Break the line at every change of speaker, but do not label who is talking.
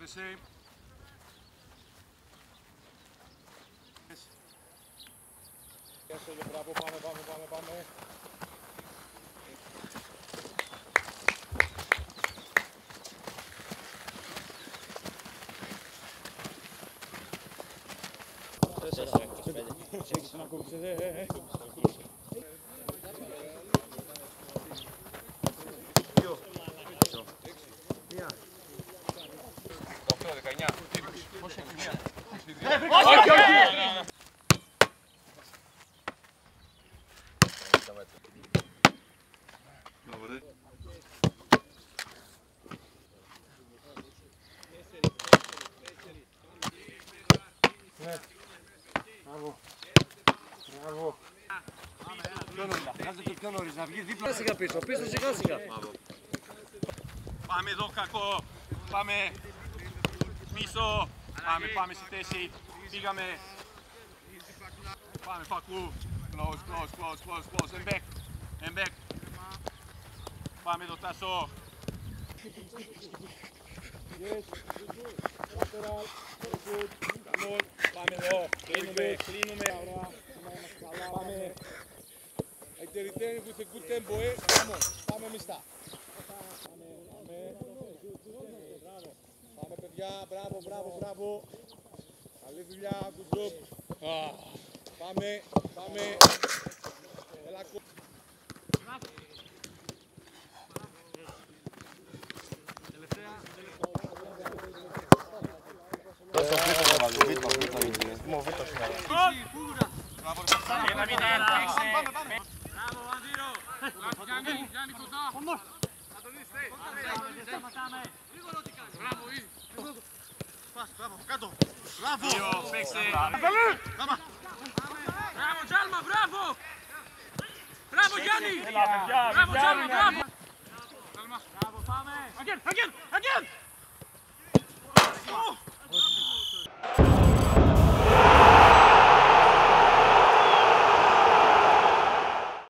wc. Jeszcze bravo brawo, mamy, mamy, mamy, mamy. Zes, zes,
zes, zes, zes, zes, zes, zes, zes,
πάμε. Μπράβο. Πιο νωρίς,
βγάζε το πιο νωρίς, να βγει δίπλα. Σιγά πίσω, πίσω σιγά σιγά.
Πάμε εδώ κακό. Πάμε πίσω. Πάμε, πάμε στη θέση. Πήγαμε. Πάμε φακού. Close, close, close, close, close. And back. And back. Πάμε εδώ Τάσο. Yes. Lateral. Very good. Come on. Πάμε εδώ. Κλείνουμε, κλείνουμε. Πάμε. Like the return with a good tempo, eh? Come on. Πάμε μιστά. Πάμε, πάμε. Πάμε παιδιά. Μπράβο, μπράβο, μπράβο. Καλή δουλειά. Good job. Ah. Πάμε, πάμε. Έλα, κο- Δύο, παίξε. Μπράβο Τζάλμα, μπράβο! Μπράβο Γιάννη! Μπράβο Τζάλμα, μπράβο! Μπράβο, πάμε! Αγγέλ, αγγέλ, αγγέλ!